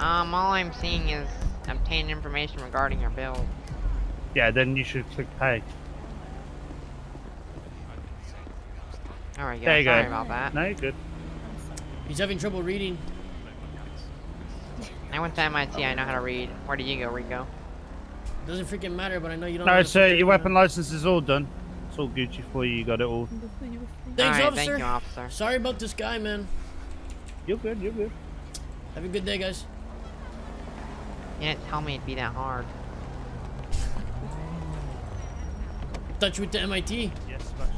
Um, all I'm seeing is obtain information regarding your bill. Yeah, then you should click pay. Alright, There yeah, you sorry go. about that. No, you're good. He's having trouble reading. I went to MIT, I know how to read. Where did you go, Rico? Doesn't freaking matter, but I know you don't. know No, how to your weapon license is all done. It's all Gucci for you. You got it all. Thanks, Alright, officer. thank you, officer. Sorry about this guy, man. You're good. You're good. Have a good day, guys. You didn't tell me it'd be that hard. Thought you went to MIT. Yes, smash.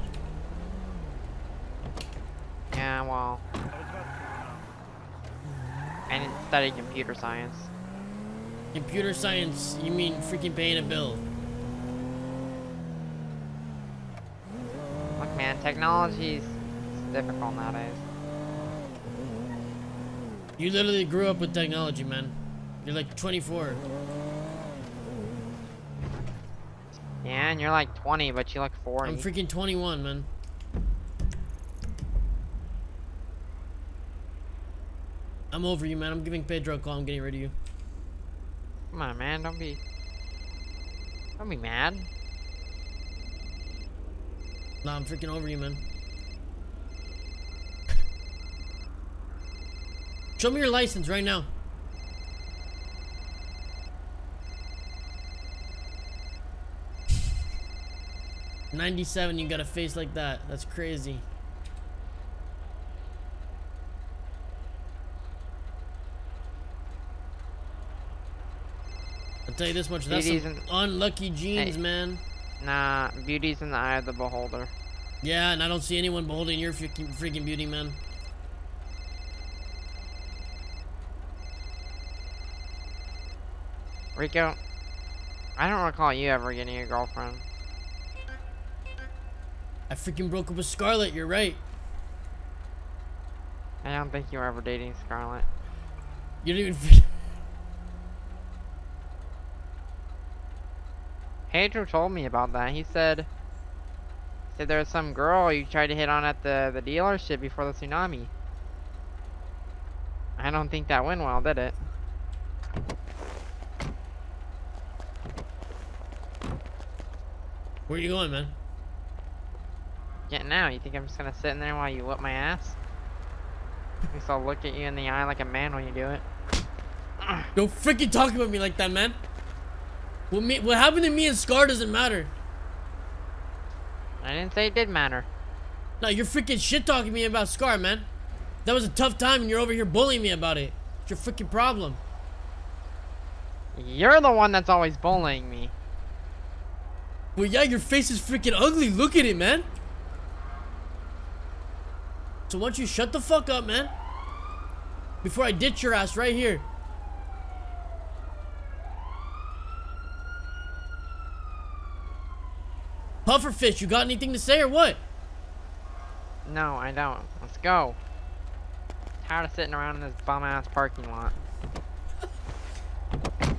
Yeah, well, I I didn't study computer science. Computer science, you mean freaking paying a bill. Look, man, technology's difficult nowadays. You literally grew up with technology, man. You're like 24. Yeah, and you're like 20, but you look 40. I'm freaking 21, man. I'm over you, man. I'm giving Pedro a call. I'm getting rid of you. Come on, man, don't be... Don't be mad. Nah, I'm freaking over you, man. Show me your license right now. Ninety-seven. You got a face like that. That's crazy. I'll tell you this much. That's Beauty's some unlucky genes, Hey. man. Nah, beauty's in the eye of the beholder. Yeah, and I don't see anyone beholding your freaking, freaking beauty, man. Rico, I don't recall you ever getting a girlfriend. I freaking broke up with Scarlet, You're right. I don't think you were ever dating Scarlet. You didn't even. Pedro told me about that. He said, said there was some girl you tried to hit on at the, the dealership before the tsunami. I don't think that went well, did it? Where you going, man? Getting out. You think I'm just gonna sit in there while you whip my ass? At least I'll look at you in the eye like a man when you do it. Don't freaking talk about me like that, man. What me? What happened to me and Scar doesn't matter. I didn't say it did matter. No, you're freaking shit talking me about Scar, man. That was a tough time, and you're over here bullying me about it. It's your freaking problem. You're the one that's always bullying me. Well, yeah, your face is freaking ugly. Look at it, man. So why don't you shut the fuck up, man? Before I ditch your ass right here. Pufferfish, you got anything to say or what? No, I don't. Let's go. Tired of sitting around in this bum ass parking lot.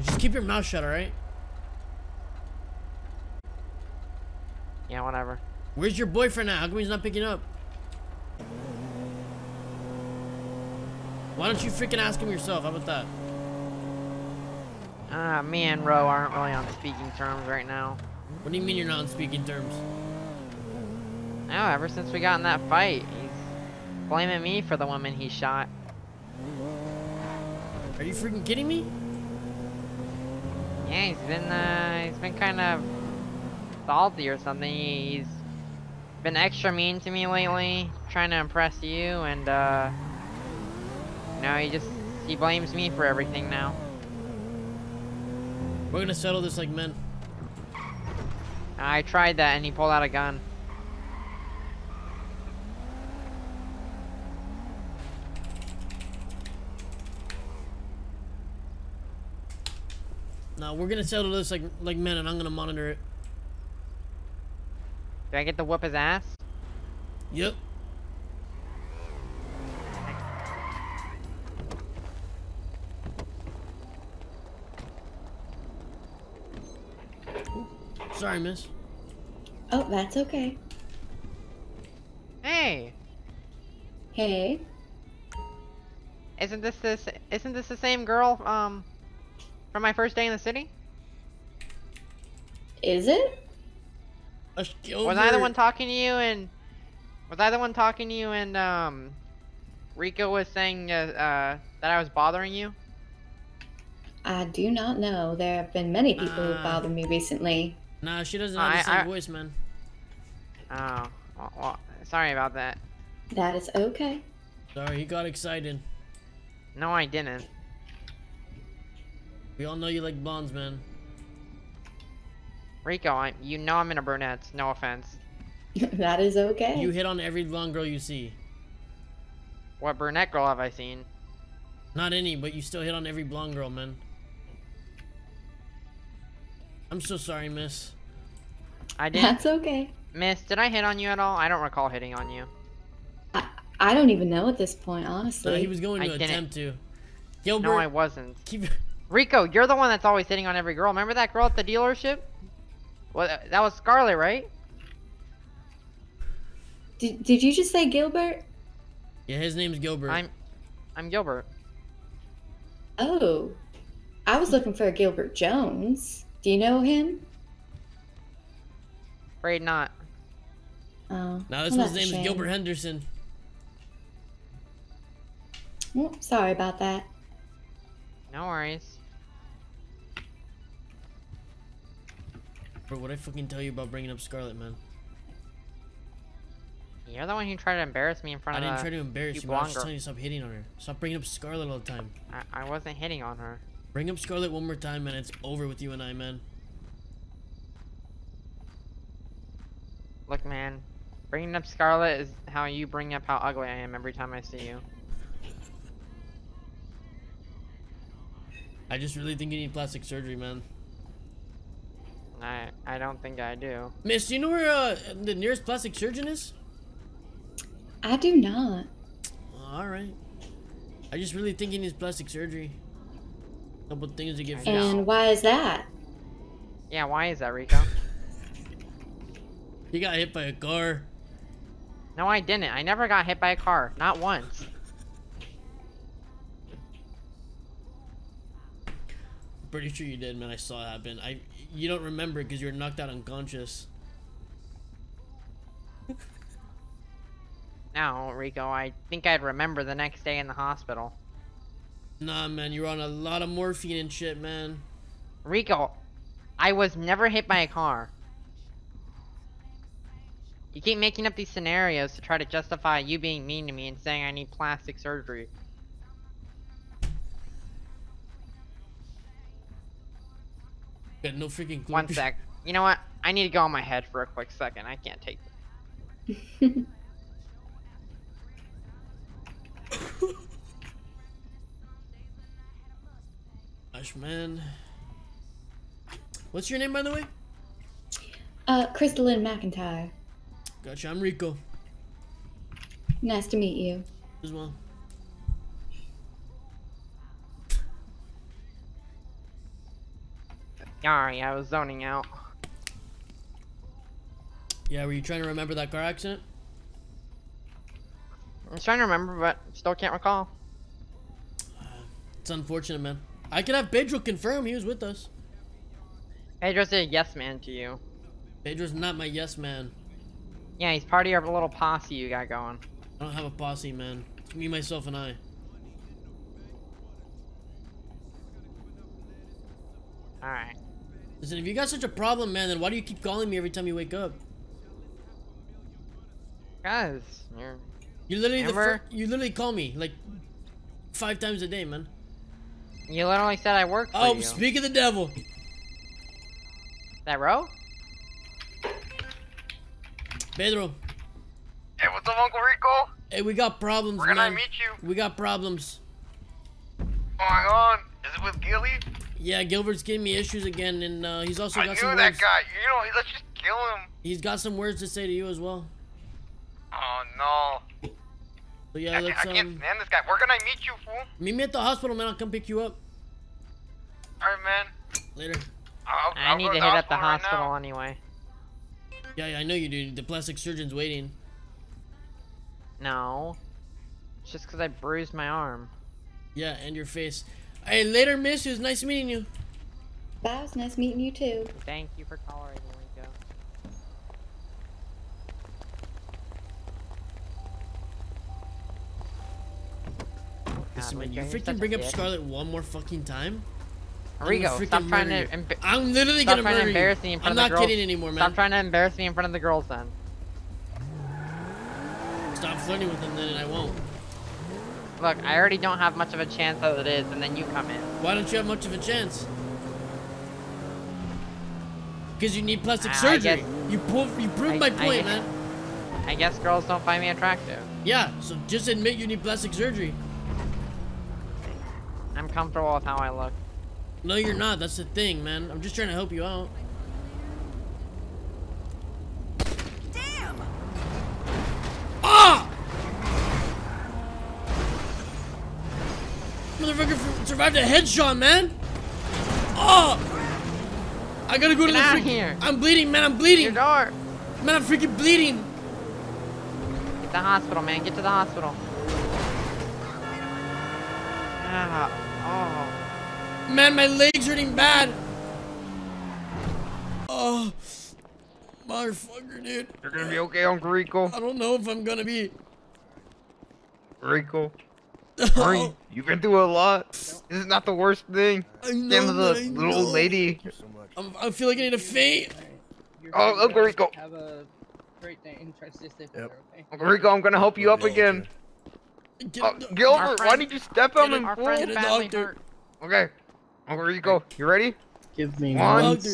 Just keep your mouth shut, alright? Yeah, whatever. Where's your boyfriend at? How come he's not picking up? Why don't you freaking ask him yourself? How about that? Uh, me and Ro aren't really on speaking terms right now. What do you mean you're not on speaking terms? No, ever since we got in that fight, he's blaming me for the woman he shot. Are you freaking kidding me? Yeah, he's been, uh, he's been kind of salty or something. He's been extra mean to me lately, trying to impress you, and, uh, know, he just, he blames me for everything now. We're gonna settle this like men. I tried that and he pulled out a gun. No, we're gonna settle this like like men, and I'm gonna monitor it. Do I get to whoop his ass? Yep. Sorry, miss. Oh, that's okay. Hey, Hey. Isn't this this? Isn't this the same girl um from my first day in the city? Is it? Hush, Was I the one talking to you and was I the one talking to you and um Rico was saying uh, uh that I was bothering you? I do not know. There have been many people who Ah. bothered me recently. Nah, she doesn't have the I- same I- voice, man. Oh, well, well, sorry about that. That is okay. Sorry, he got excited. No, I didn't. We all know you like blondes, man. Rico, I, you know I'm in a brunette. No offense. that is okay. You hit on every blonde girl you see. What brunette girl have I seen? Not any, but you still hit on every blonde girl, man. I'm so sorry, miss. I didn't. That's okay. Miss, did I hit on you at all? I don't recall hitting on you. I, I don't even know at this point, No, honestly. he was going I to didn't. attempt to. Gilbert, No, I wasn't. keep Rico, you're the one that's always hitting on every girl. Remember that girl at the dealership? Well, that was Scarlet, right? Did, did you just say Gilbert? Yeah, his name's Gilbert. I'm, I'm Gilbert. Oh. I was looking for a Gilbert Jones. Do you know him? Afraid not. Oh. Now this well, one's that's a name is. Gilbert Henderson. Well, sorry about that. No worries. Bro, what I fucking tell you about bringing up Scarlet, man? You're the one who tried to embarrass me in front I of I didn't try to embarrass you, but I was just girl. telling you to stop hitting on her. Stop bringing up Scarlet all the time. I, I wasn't hitting on her. Bring up Scarlet one more time, and It's over with you and I, man. Look, man. Bringing up Scarlet is how you bring up how ugly I am every time I see you. I just really think you need plastic surgery, man. I I don't think I do. Miss, do you know where uh, the nearest plastic surgeon is? I do not. All right. I just really think he needs plastic surgery. Couple things to get I fixed. And why is that? Yeah, why is that, Rico? you got hit by a car. no, I didn't. I never got hit by a car. Not once. Pretty sure you did, man. I saw it happen. I you don't remember because you were knocked out unconscious. No, Rico, I think I'd remember the next day in the hospital. Nah, man, you're on a lot of morphine and shit, man. Rico, I was never hit by a car. You keep making up these scenarios to try to justify you being mean to me and saying I need plastic surgery. Got no freaking clue. One sec. You know what? I need to go on my head for a quick second. I can't take this. Gosh, man. What's your name, by the way? Uh, Crystalline McIntyre. Gotcha. I'm Rico Nice to meet you. as well. Sorry, I was zoning out. Yeah, were you trying to remember that car accident? I'm trying to remember, but still can't recall. It's unfortunate, man. I can have Pedro confirm he was with us. Pedro's a yes man to you. Pedro's not my yes man. Yeah, he's part of your little posse you got going. I don't have a posse, man. It's me, myself, and I. Alright. Listen, if you got such a problem, man, then why do you keep calling me every time you wake up? Guys, you're You literally the you literally call me like five times a day, man. You literally said I work for Oh, you. speak of the devil. that row? Pedro, Hey, what's up, Uncle Rico? hey, we got problems, Where can I man. meet you? We got problems. Oh my god, is it with Gilly? Yeah, Gilbert's giving me issues again, and uh, he's also I got knew some that guy. You know, let's just kill him. He's got some words to say to you as well. Oh no. So yeah, I, let's I can't stand this guy. Where can I meet you, fool? meet me at the hospital, man. I'll come pick you up Alright, man. later. I'll, I I'll need go to the hit up the hospital now. anyway. Yeah, yeah, I know you do. The plastic surgeon's waiting. No. It's just because I bruised my arm. Yeah, and your face. Hey, later, miss. It was nice meeting you. Bye, it was nice meeting you too. Thank you for tolerating Rico. Listen, man, you freaking bring up. Scarlet one more fucking time. I'm Rico, stop trying to. Emba- I'm literally stop gonna trying to embarrass you. me in front I'm of not the girls. kidding anymore, man. Stop trying to embarrass me in front of the girls, then. Stop flirting with them then, and I won't. Look, I already don't have much of a chance as it is, and then you come in. Why don't you have much of a chance? Because you need plastic I- I surgery. guess- You prove you proved I- my point, man. I guess girls don't find me attractive. Yeah, so just admit you need plastic surgery. I'm comfortable with how I look. No, you're not. That's the thing, man. I'm just trying to help you out. Damn! Ah! Motherfucker survived a headshot, man. Oh! I gotta go to Get the outta freaking- here. I'm bleeding, man. I'm bleeding. Your door. Man, I'm freaking bleeding. Get to the hospital, man. Get to the hospital. Ah, oh. Man, my leg's hurting bad. Oh, motherfucker, dude. You're gonna be okay, Uncle Rico. I don't know if I'm gonna be. Rico. Hurry. You've been through a lot. This is not the worst thing. I know, Damn the I little know. lady. I'm, I feel like I need to faint. Oh, Uncle Rico. Have a great day and try to stay safe. Yep. Okay. Uncle Rico, I'm gonna help you up again. Get, Oh, Gilbert, friend- why did you step on him, Our fool? friend's Get a badly doctor. hurt. Okay. Oh, Uncle Rico, you ready? Give me One, one. Doctor.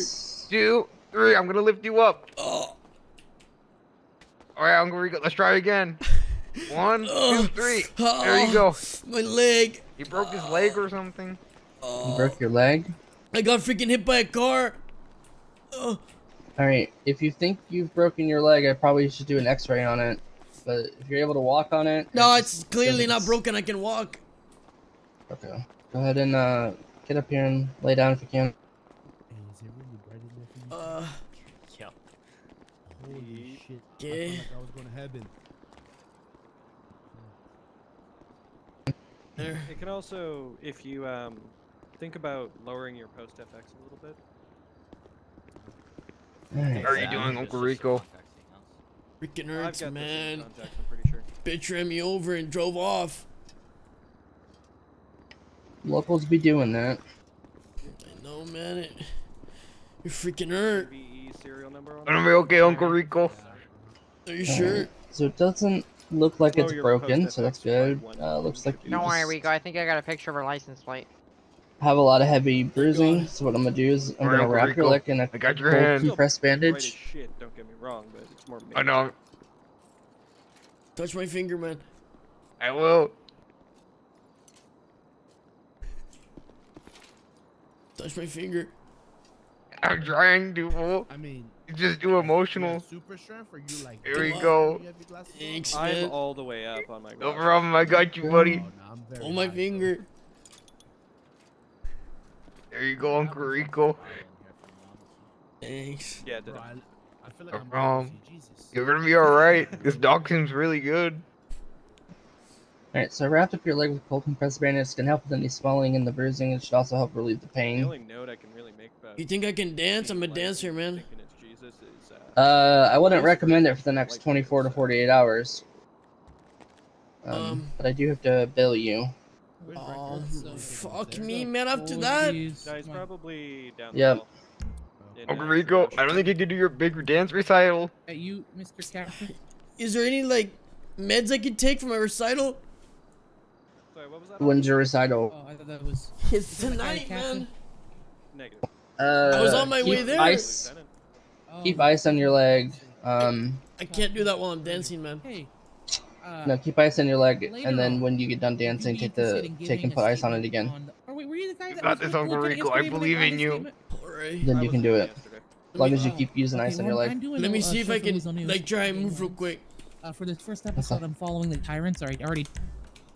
two, three. I'm gonna lift you up. oh, Alright, Uncle Rico, let's try again. One, two, oh. three. Oh. There you go. My leg. He broke his leg or something. You Oh, broke your leg. I got freaking hit by a car. Oh, All right. If you think you've broken your leg, I probably should do an X-ray on it. But if you're able to walk on it, no, it's it's clearly not broken. I can walk. Okay. Go ahead and uh, get up here and lay down if you can. Uh, Yeah. Holy shit. Okay. felt like I was going to heaven. there. It can also, if you um, think about lowering your post FX a little bit. Alright. How are you doing, Uncle Rico? Freaking I've hurts, got man. contacts, I'm pretty sure. Bitch ran me over and drove off. Locals be doing that. I know, man. It, it freaking hurt. VE serial number on Gonna be okay, Uncle Rico. Are you sure? So it doesn't look like Lower it's broken, so that's good. Uh, looks like should you be Don't worry, Rico. I think I got a picture of her license plate. Have a lot of heavy bruising. So what I'm gonna do is I'm Alright, gonna Uncle wrap your leg in a I got your cold hand. compressed bandage. shit, don't get me wrong, but it's more I know. Touch my finger, man. I will. Touch my finger. I'm trying to, fool. I mean, It's just do emotional. have super strength or you like. Here we go. You have your glasses on? Thanks, I'm all the way up on my No problem, I got you, buddy. Oh, no, I'm very my high, so- finger. There you go, Uncle Rico. Thanks. Yeah, did Bro. I, I feel like I'm problem. crazy. Jesus. You're gonna be alright. This dog seems really good. Alright, so I wrapped up your leg with cold compressed bandage. It's gonna help with any swelling and the bruising. It should also help relieve the The pain. only note I can really make about You think I can dance? I'm a like, dancer, man. Jesus is, uh, Uh, I wouldn't Basically, recommend it for the next like 24 to uh, 48 hours. Um, Um, but I do have to bill you. Where's Oh, Record? fuck me, man. After that, no, he's probably down the Yep. hall. Uncle uh, Rico, I don't think you can do your big dance recital. Hey, you, Mr. Captain. is there any like meds I could take for my recital? Sorry, what was that? When's your recital? Oh, I thought that was. It's Can tonight, man. Negative. Uh, I was on my way there. Ice, Oh, keep ice on your leg. Um, I can't do that while I'm dancing, man. Hey. Uh, no, keep ice on your leg, and then on, when you get done dancing, take the take and put ice on it again. Oh, wait, were you the guy that got this, Uncle Rico. I believe in you. Then you can do it. As long as you Oh, keep using ice on your leg. Let me uh, see if I can news on news. like try and move real quick. Uh, for this first episode, I'm following the tyrants. Alright, already.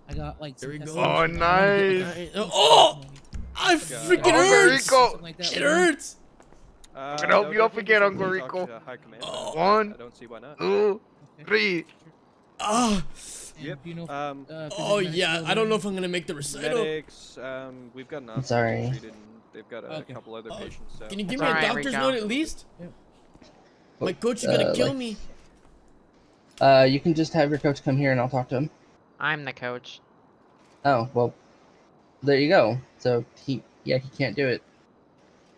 I got like. There we go. Oh, testimony, but I wanna get nice. Oh! I God. freaking Uncle hurts! Rico. Something like that, It whatever. hurts! Uh, gonna help you up definitely again, Uncle Rico. to High command about. One, I don't see why not. two, Okay. three. Ah. Yep. You know? Um, uh, Oh yeah, I don't know if? I'm gonna make the recital. medics. Um, we've got enough. sorry. They've got a Okay. couple other Oh, patients. So. Can you give It's me a alright, doctor's Rico. note at least? Yeah. My coach is gonna Uh, kill like- me. Uh, you can just have your coach come here and I'll talk to him. I'm the coach. Oh well, there you go. So he, yeah, he can't do it.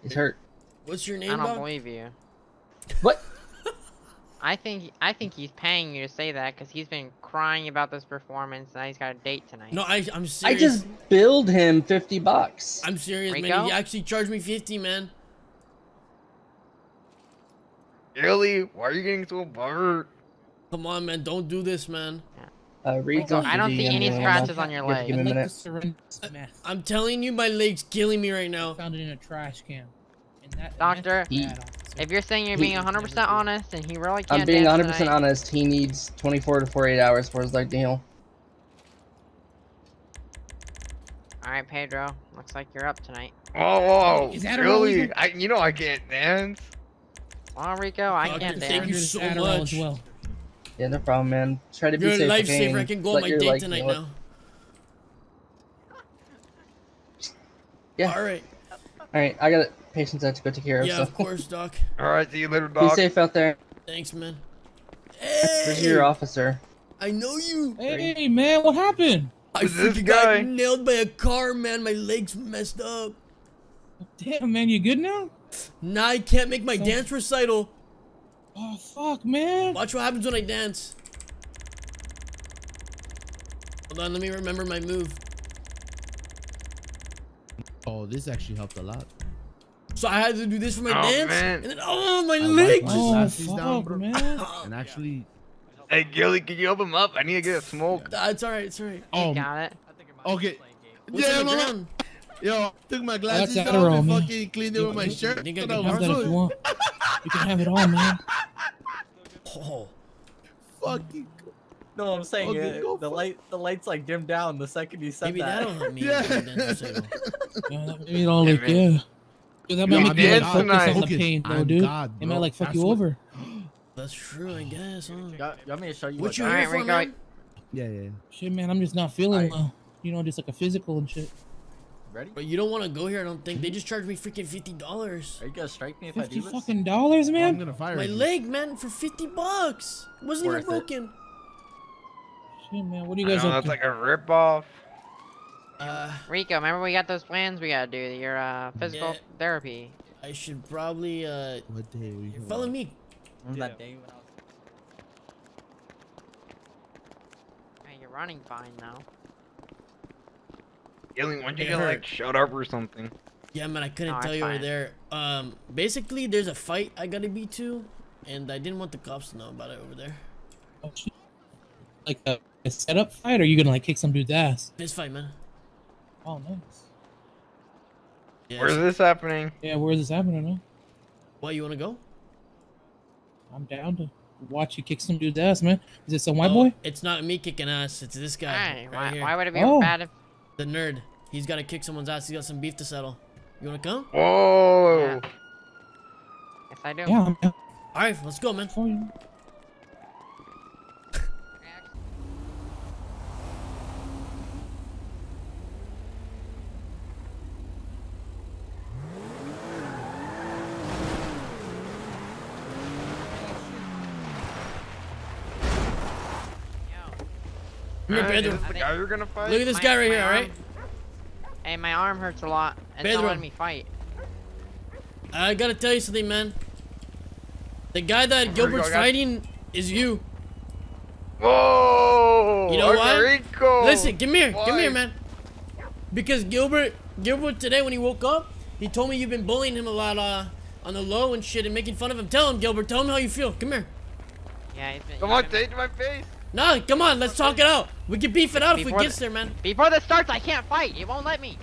He's hurt. What's your name? I name, don't dog? believe you. What? I think I think he's paying you to say that because he's been crying about this performance. Now he's got a date tonight. No, I I'm serious. I just billed him fifty bucks. I'm serious, man. Rico? He actually charged me 50, man. Really? Why are you getting so butthurt? Come on, man. Don't do this, man. Uh, Rico, I don't see any scratches on your You have to leg. Give me I'd a like to minute. surrender this meth. I'm telling you, my leg's killing me right now. Found it in a trash can. And that, and Doctor, that's He- bad, officer. If you're saying you're being 100% honest and he really can't I'm being 100% honest. He needs 24 to 48 hours for his leg to heal. All right, Pedro. Looks like you're up tonight. Oh, whoa. Is that really? reason? I, you know I can't dance. Well, Rico, I Doctor, can't thank you Surrender so Adderall much. As well. Yeah, no problem, man. Try to be You're a lifesaver. I can go on my date leg tonight heal. now. Yeah. All right. All right, I got patients I have to go take care of. Yeah, so of course, Doc. All right, see you later, Doc. be safe out there. Thanks, man. This is your officer. I know you. Hey, man, what happened? I Who's this freaking got nailed by a car, man. My legs messed up. Damn, man, you good now? Now I can't make my So- dance recital. Oh, fuck, man. Watch what happens when I dance. Hold on, let me remember my move. Oh, this actually helped a lot. So I had to do this for my Oh, dance, man. and then oh my I like legs! my Oh, glasses down, fuck, bro. man. And actually, Hey, Gilly, can you open him up? I need to get a smoke. Ah, it's alright, it's alright. You oh, got it. okay. What's Yeah, on the mama. Yo, took my glasses That's off Adderall, and man. fucking cleaned it with my You- shirt. you think I can Have was that if you good. want. You can have it all, man. Oh, Fucking. No, I'm saying Okay, uh, go the light, the lights like dimmed down the second you said maybe that. that'll help me. Yeah. with my dance recital. Yeah, that made it all Hey, like, man. yeah. Dude, that You might make you like dance focus on the pain, though, dude. God, it might like fuck That's you over. That's true, I guess. Huh? You got, you want me to show you What what? you got- here for, man? Yeah, yeah. yeah. Shit, man, I'm just not feeling well. You know, just like a physical and shit. Ready? But you don't want to go here, I don't think. They just charged me freaking fifty dollars. Are you gonna strike me if I Fifty do this? fucking dollars, man. I'm gonna fire My you. leg, man, for fifty bucks. Wasn't even Worth it. broken. Shit, man, what are I you guys know, up that's to? like a rip-off. Uh, Rico, remember we got those plans we gotta do, your uh, physical Yeah. therapy. I should probably uh What day were you talking follow about? me. Remember Yeah. that day when I was Hey, you're running fine now. Gilly, why don't you get, like shut up or something? Yeah, man, I couldn't No, tell it's you were fine. there. Um, basically, there's a fight I gotta be to, and I didn't want the cops to know about it over there. Oh, shit. Like a, a setup fight, or are you gonna like kick some dude's ass? This fight, man. Oh, nice. Yeah, Where's this happening? Yeah, where is this happening? No? Why you wanna go? I'm down to watch you kick some dude's ass, man. Is it some white Oh, boy? It's not me kicking ass. It's this guy. Hey, right why, here. why would it be Oh. bad if The nerd. He's gotta kick someone's ass. He's got some beef to settle. You wanna come? Whoa! Yes, I do. Yeah, I'm All right, let's go, man. Oh, here, Pedro. this the guy you're gonna fight? Look at this My- guy right my here, all right? Hey, my arm hurts a lot. It's Pedro. not letting me fight. I gotta tell you something, man. The guy that we Gilbert's go, fighting is you. Whoa! You know Uncle why? Rico! Listen, come here, come here, man. Because Gilbert, Gilbert today when he woke up, he told me you've been bullying him a lot uh, on the low and shit and making fun of him. Tell him, Gilbert. Tell him how you feel. Come here. Yeah, he's been. Come on, been- to my face. Nah, come on, let's talk it out. We can beef it out if Before it gets the- there, man. Before this starts, I can't fight. It won't let me.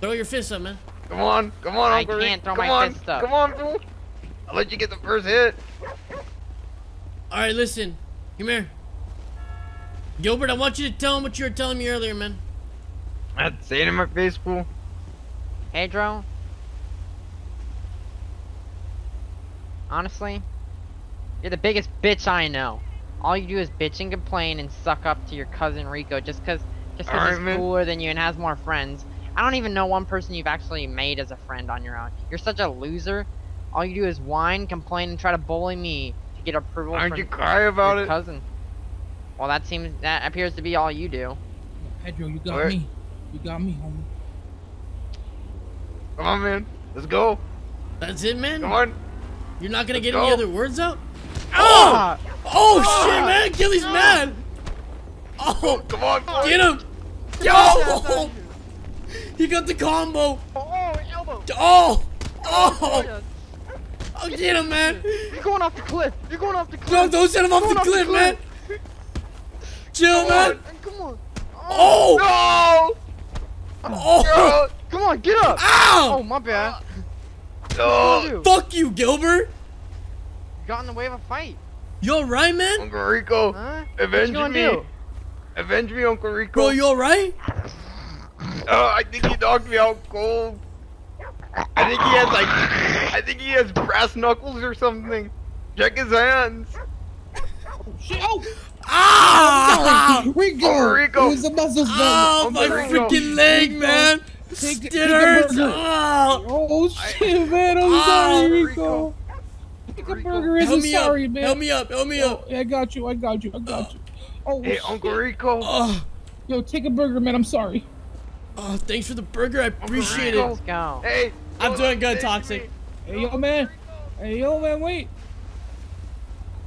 Throw your fist up, man. Come on, come on, I Uncle Rico. can't throw come my on, fist up. Come on, fool. I'll let you get the first hit. All right, listen. Come here. Gilbert, I want you to tell him what you were telling me earlier, man. I'd say it in my face, fool. Pedro. Honestly, you're the biggest bitch I know. all you do is bitch and complain and suck up to your cousin Rico just cause just cause he's man. cooler than you and has more friends. I don't even know one person you've actually made as a friend on your own. You're such a loser. All you do is whine, complain, and try to bully me to get approval Aren't from you cry about your it? cousin. Well, that seems that appears to be all you do. Pedro, you got Alright. me. You got me, homie. Come on, man. Let's go. That's it, man. Come on. You're not gonna Let's get any other words out? Oh! Oh shit, man! Gilly's mad. Oh, Come on. boy. get him! Yo! He got the combo. Oh, elbow! Oh! Oh! Oh, get him, man! You're going off the cliff! You're going off the cliff! No, don't set him off the off the cliff, man! Chill, Come man! Come on! Oh! No. Oh! Come on, get up! Ow! Oh, my bad. No. Fuck you, Gilbert! Got in the way of a fight. You alright, man? Uncle Rico. Huh? Avenge what you me. do? Avenge me, Uncle Rico. Bro, you alright? Uh, I think he knocked me out cold. I think he has like, I think he has brass knuckles or something. Check his hands. Oh, Shit, oh! Ah! Rico! Uncle Rico. It was the muscles, man. Oh, my Rico. freaking leg, man! Take- It take hurts! Oh! Oh, shit, man. I'm Oh, sorry, Rico. Rico. Take a Rico. burger. Help I'm me sorry, up! man. Help me up! Help me up! Oh, I got you. I got you. I got you. Oh, Hey, shit. Uncle Rico. Oh, Yo, take a burger, man. I'm sorry. oh, thanks for the burger. I appreciate it. Let's go. Hey. I'm doing good, Toxic. Hey, yo, man. Hey, yo, man. Wait.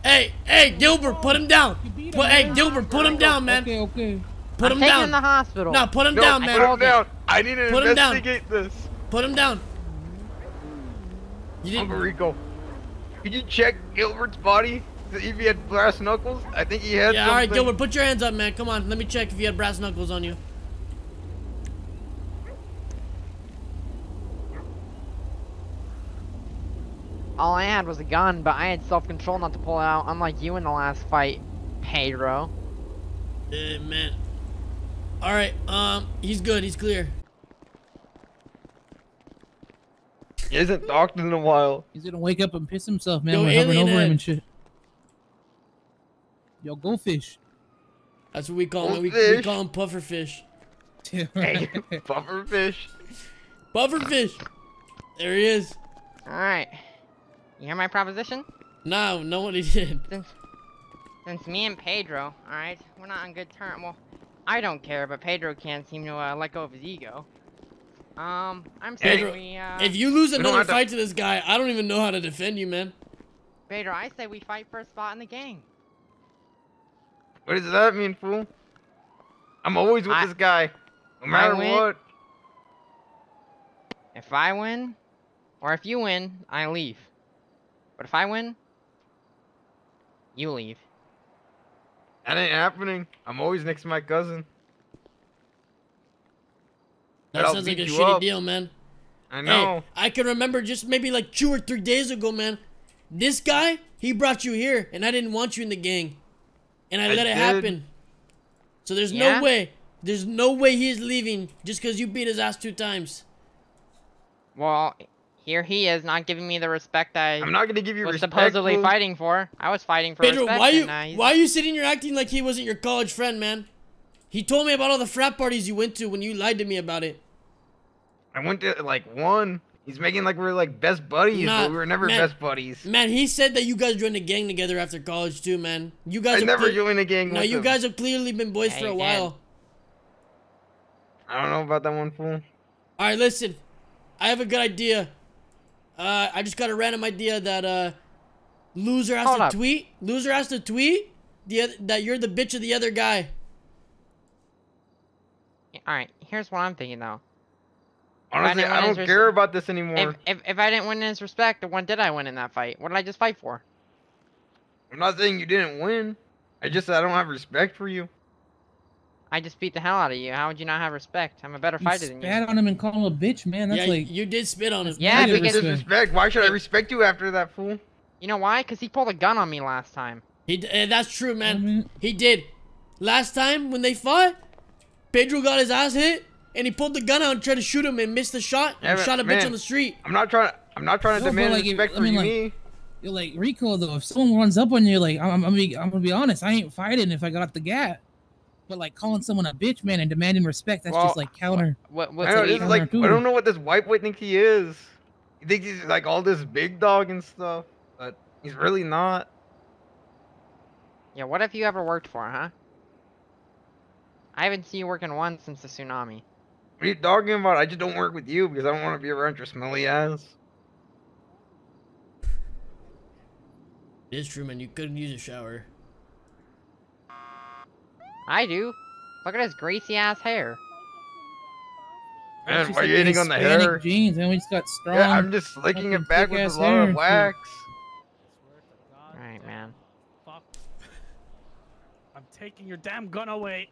Hey, hey, Gilbert, put him down. Him, Put, hey. Gilbert, put him down, man. Okay, okay. Put I'm him taking him to down. the hospital. No, put him No, down, put him down. I need to Put him down. investigate this. Put him down. You Uncle didn't. Rico. Could you check Gilbert's body? to if he had brass knuckles? I think he had Yeah, all right. Gilbert, put your hands up, man. Come on, let me check if you had brass knuckles on you. All I had was a gun, but I had self-control not to pull it out, unlike you in the last fight, Pedro. Eh, man. All right, um, he's good. He's clear. He hasn't talked in a while. He's gonna wake up and piss himself, man. Yo, We're hovering over him and shit. Yo, go fish. That's what we call him. We, we call him pufferfish. Hey, puffer fish. Pufferfish. There he is. Alright. You hear my proposition? No, nobody did. Since, since me and Pedro, alright, we're not on good terms. Well, I don't care, but Pedro can't seem to uh, let go of his ego. Um, I'm saying Pedro, we, uh, If you lose another have to- fight to this guy, I don't even know how to defend you, man. Pedro, I say we fight for a spot in the gang. What does that mean, fool? I'm always with I- this guy. No matter win. what. If I win, or if you win, I leave. But if I win, you leave. That ain't happening. I'm always next to my cousin. That I'll sounds like a shitty up. deal, man. I know. Hey, I can remember just maybe like two or three days ago, man. This guy, he brought you here, and I didn't want you in the gang, and I, I let it happen. So there's Yeah? no way, there's no way he's leaving just because you beat his ass two times. Well, here he is, not giving me the respect I I'm not gonna give you was respect. supposedly fool. fighting for. I was fighting for Pedro, respect. why you and, uh, why are you sitting here acting like he wasn't your college friend, man? He told me about all the frat parties you went to when you lied to me about it. I went to like one. He's making like we're like best buddies, Nah, but we were never man. best buddies. Man, he said that you guys joined a gang together after college too, man. You guys I have never cle- joined a gang Now with you him. guys have clearly been boys Yeah, for a you while. I don't know about that one, fool. All right, listen. I have a good idea. Uh, I just got a random idea that uh, loser has Hold to up. tweet. Loser has to tweet the oth- that you're the bitch of the other guy. Alright, here's what I'm thinking though. Honestly, didn't I don't his care res- about this anymore. If, if if I didn't win his respect, then what did I win in that fight? What did I just fight for? I'm not saying you didn't win. I just said I don't have respect for you. I just beat the hell out of you. How would you not have respect? I'm a better You fighter than you. spat on him and called him a bitch, man. That's yeah, like you did spit on him. Yeah, This is because- disrespect. Why should I respect you after that, fool? You know why? Cause he pulled a gun on me last time. He d- eh, that's true, man. I mean- He did. Last time when they fought, Pedro got his ass hit, and he pulled the gun out and tried to shoot him and missed the shot and Yeah, shot a bitch man, on the street. I'm not trying. I'm not trying to No, demand like, if- respect I mean, you, like- me. You're like Rico though. If someone runs up on you, like I'm, I'm, gonna be, I'm gonna be honest. I ain't fighting if I got the gap. But like calling someone a bitch, man, and demanding respect, that's Well, just like counter. What? I don't, it? this is Counter like. I don't know what this white boy thinks he is. He thinks he's like all this big dog and stuff, but he's really not. Yeah. What have you ever worked for, huh? I haven't seen you working once since the tsunami. What are you talking about? I just don't work with you because I don't want to be around your smelly ass. It is true, man. You couldn't use a shower. I do. Look at his greasy ass hair. Man, why are you hitting on the hair? Jeans, and we just got strong. Yeah, I'm just slicking it back with a lot hair of wax. Alright, man. Fuck. I'm taking your damn gun away.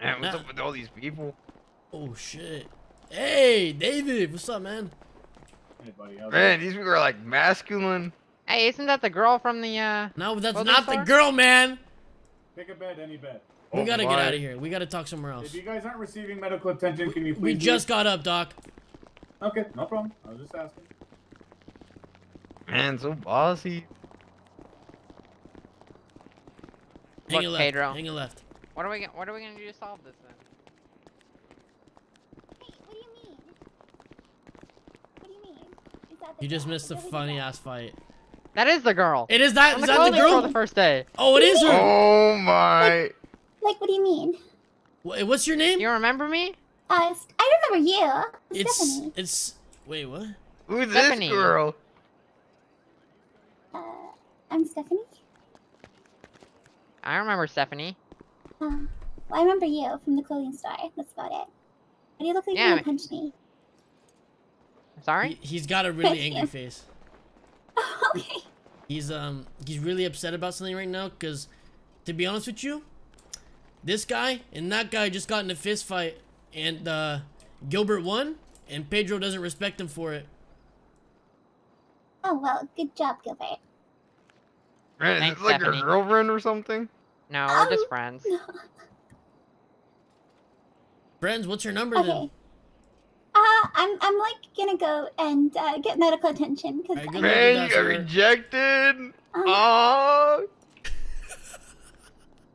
Man, what's up with all these people? Oh shit. Hey, David, what's up, man? Hey, buddy. Man, these people are like masculine. Hey, isn't that the girl from the uh? No, that's Clothing not the girl, man. Pick a bed, any bed. We Oh gotta get out of here. We gotta talk somewhere else. If you guys aren't receiving medical attention, can you please? We just got up, Doc. Okay, no problem. I was just asking. Man, so bossy. Hang Look, a left. Pedro. Hang a left. What are we? go- What are we gonna do to solve this then? Wait, what do you mean? What do you mean? Is that the You just missed a the funny ass fight. That is the girl. It is that. From Is the that the girl? the first day. Oh, it is her. Oh my. Like, what do you mean? Wait, what's your name? You remember me? Uh, s- I remember you. It's Stephanie. it's. Wait, what? Who's Stephanie. this girl? Uh, I'm Stephanie. I remember Stephanie. Uh, well, I remember you from the clothing store. That's about it. Why do you look like Yeah, you I want to punch me? Sorry. He, he's got a really angry face. okay. He's um he's really upset about something right now because, to be honest with you, this guy and that guy just got in a fist fight and uh, Gilbert won and Pedro doesn't respect him for it. Oh well, good job, Gilbert. Man, is Thanks, this like Stephanie. your girlfriend or something? No, we're just Um, friends. Friends, what's your number then? Okay. Uh, I'm I'm like gonna go and uh, get medical attention because Alright, good Man, you got rejected. um, Oh.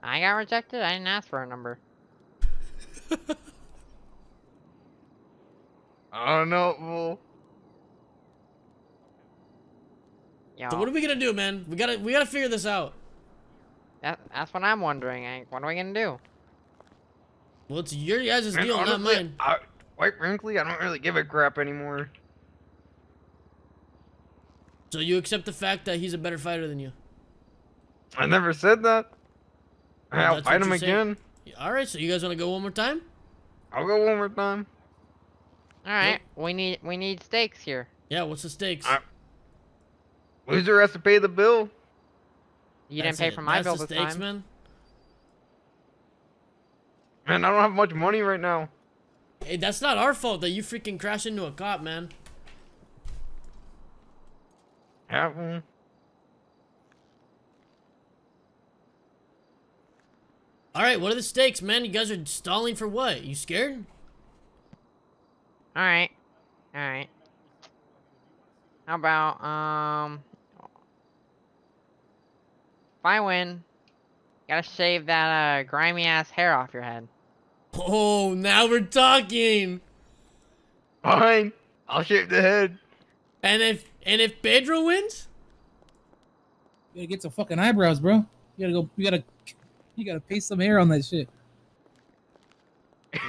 I got rejected. I didn't ask for a number. I don't know, fool. Yo, So what are we gonna do, man? We gotta we gotta figure this out. that, that's what I'm wondering. eh? What are we gonna do? Well, it's your guys' Man, deal, not mine. I, quite frankly, I don't really give a crap anymore. So you accept the fact that he's a better fighter than you. I never said that. Well, I'll fight him you're saying. again. All right, so you guys want to go one more time? I'll go one more time. All right, we need we need stakes here. Yeah. What's the stakes? I- Loser has to pay the bill. You That's didn't pay it. for my That's bill the this stakes, time. man. Man, I don't have much money right now. Hey, that's not our fault that you freaking crashed into a cop, man. Yeah, mm. All right, what are the stakes, man? You guys are stalling for what? You scared? All right, all right. How about um, if I win, gotta shave that uh grimy ass hair off your head. Oh, now we're talking. Fine. I'll shave the head. And if and if Pedro wins, You gotta get some fucking eyebrows, bro. You gotta go. You gotta. You gotta paste some hair on that shit.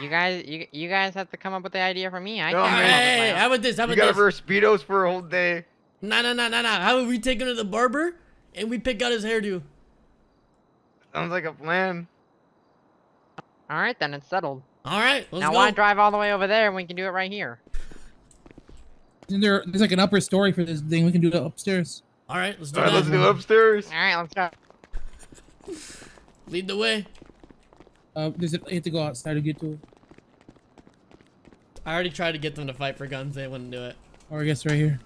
You guys, you you guys have to come up with the idea for me. I No, can't. man. come up with hey, my hey, own. how about this? How You about gotta this? wear speedos for a whole day. Nah, nah, nah, nah, nah. How about we take him to the barber and we pick out his hairdo? Sounds like a plan. All right, then it's settled. All right, let's now go. why drive all the way over there when we can do it right here? Isn't there? There's like an upper story for this thing. We can do it upstairs. All right, let's do Alright, that. let's do upstairs. All right, let's go. Lead the way. Uh, does it? You have to go outside to get to it. I already tried to get them to fight for guns. They wouldn't do it. Or I guess right here.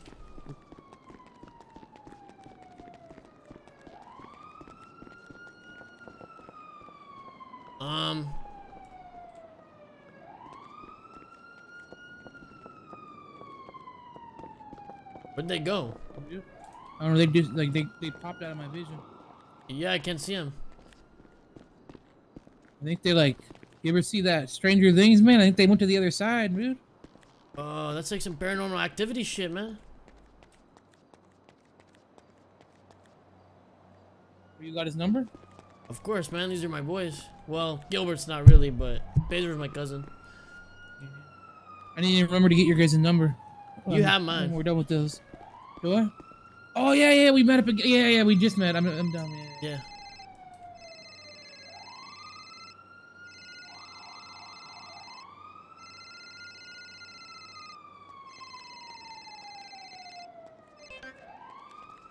Um. Where'd they go? Uh, I don't know. They just like they they popped out of my vision. Yeah, I can't see them. I think they like. You ever see that Stranger Things, man? I think they went to the other side, dude. Oh, that's like some paranormal activity shit, man. You got his number? Of course, man. These are my boys. Well, Gilbert's not really, but Pedro's my cousin. I need to remember to get your guys' number. You Um, have mine. We're done with those. Do I? Oh yeah, yeah. We met up again. Yeah, yeah. We just met. I'm, I'm down. Yeah. yeah. Yeah.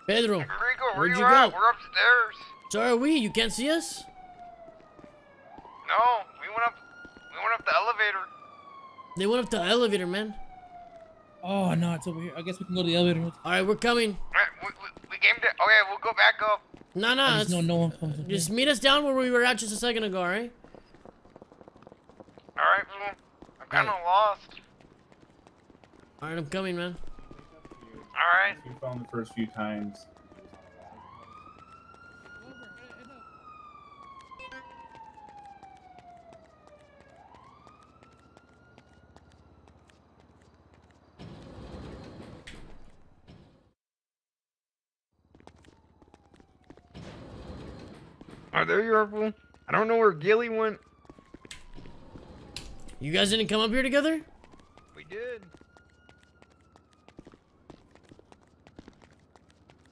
Pedro, Rico, where where'd you, you at? go? We're upstairs. So are we? You can't see us? No, we went up. We went up the elevator. They went up the elevator, man. Oh no, it's over here. I guess we can go to the elevator. All right, we're coming. We, we, we came to. Okay, we'll go back up. No, I no, just know no one comes. up just here. meet us down where we were at just a second ago, all right? Alright, well, I'm kind of lost. All right, I'm coming, man. Alright. You found the first few times. There you are. I don't know where Gilly went. You guys didn't come up here together? We did.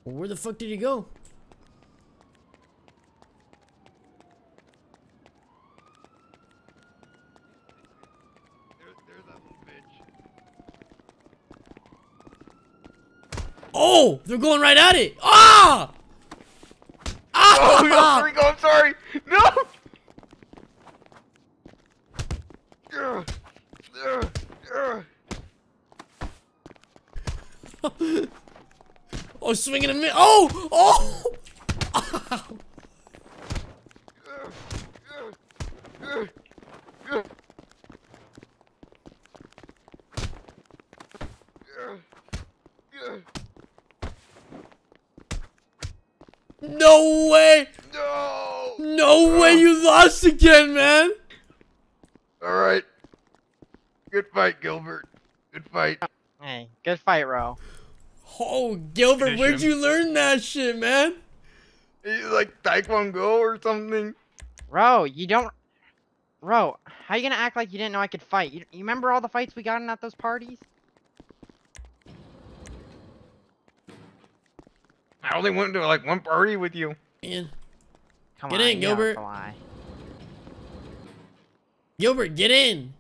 Well, where the fuck did he go? There's that little bitch. Oh, they're going right at it. Ah! Oh, Ah! no, Rico, I'm sorry. No! Oh, swinging a minute. Oh! Oh! No way! No! No way you lost again, man! Alright. Good fight, Gilbert. Good fight. Hey, good fight, Ro. Oh, Gilbert, Finish where'd him. you learn that shit, man? He's like Taekwondo or something. Ro, you don't. Ro, how you gonna act like you didn't know I could fight? You, you remember all the fights we got in at those parties? I only went to like one party with you. Man. Come Get on, in, you don't have Gilbert. to. Gilbert, get in.